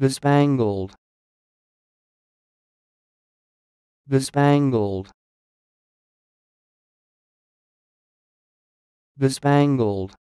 bespangled. Bespangled. Bespangled.